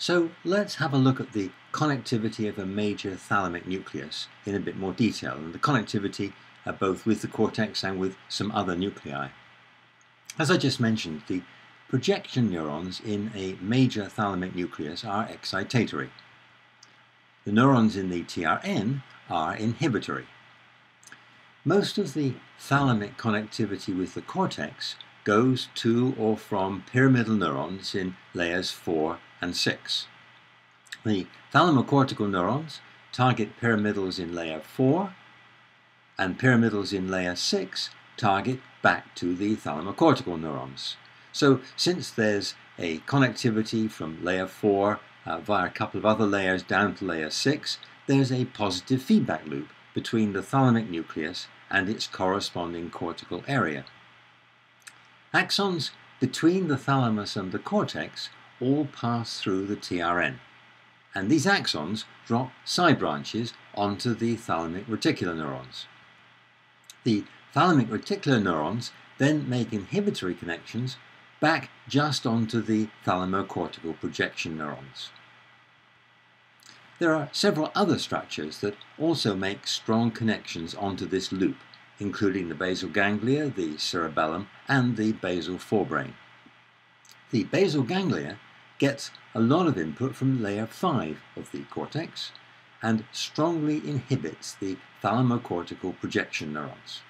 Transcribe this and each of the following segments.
So let's have a look at the connectivity of a major thalamic nucleus in a bit more detail, and the connectivity uh, both with the cortex and with some other nuclei. As I just mentioned, the projection neurons in a major thalamic nucleus are excitatory. The neurons in the TRN are inhibitory. Most of the thalamic connectivity with the cortex goes to or from pyramidal neurons in layers 4 and 6. The thalamocortical neurons target pyramidals in layer 4 and pyramidals in layer 6 target back to the thalamocortical neurons. So since there's a connectivity from layer 4 uh, via a couple of other layers down to layer 6, there's a positive feedback loop between the thalamic nucleus and its corresponding cortical area. Axons between the thalamus and the cortex all pass through the TRN, and these axons drop side branches onto the thalamic reticular neurons. The thalamic reticular neurons then make inhibitory connections back just onto the thalamocortical projection neurons. There are several other structures that also make strong connections onto this loop, including the basal ganglia, the cerebellum, and the basal forebrain. The basal ganglia gets a lot of input from layer 5 of the cortex and strongly inhibits the thalamocortical projection neurons.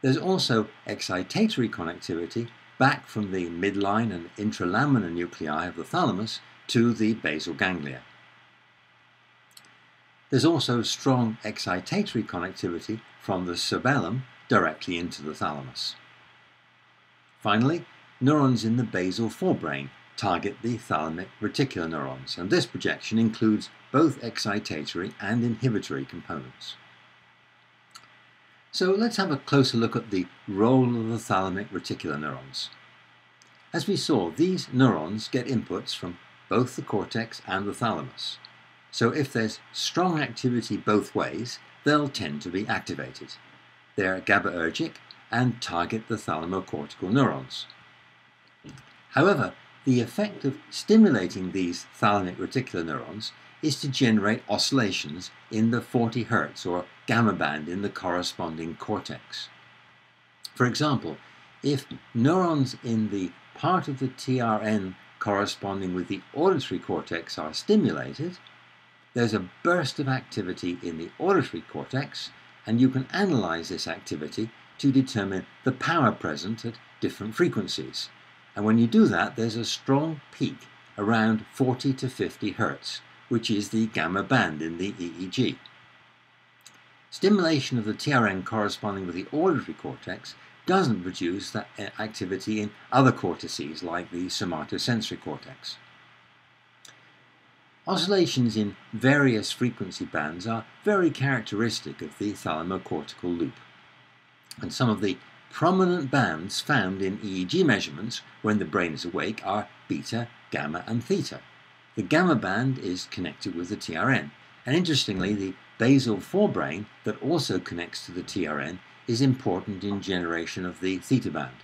There's also excitatory connectivity back from the midline and intralaminar nuclei of the thalamus to the basal ganglia. There's also strong excitatory connectivity from the cerebellum directly into the thalamus. Finally, neurons in the basal forebrain target the thalamic reticular neurons, and this projection includes both excitatory and inhibitory components. So let's have a closer look at the role of the thalamic reticular neurons. As we saw, these neurons get inputs from both the cortex and the thalamus. So if there's strong activity both ways, they'll tend to be activated. They're GABAergic and target the thalamocortical neurons. However, the effect of stimulating these thalamic reticular neurons is to generate oscillations in the 40 Hz or gamma band in the corresponding cortex. For example, if neurons in the part of the TRN corresponding with the auditory cortex are stimulated, there's a burst of activity in the auditory cortex, and you can analyze this activity to determine the power present at different frequencies. And when you do that, there's a strong peak around 40 to 50 Hz, which is the gamma band in the EEG. Stimulation of the TRN corresponding with the auditory cortex doesn't produce that uh, activity in other cortices like the somatosensory cortex. Oscillations in various frequency bands are very characteristic of the thalamocortical loop, and some of the prominent bands found in EEG measurements when the brain is awake are beta, gamma, and theta. The gamma band is connected with the TRN, and interestingly, the basal forebrain that also connects to the TRN is important in generation of the theta band.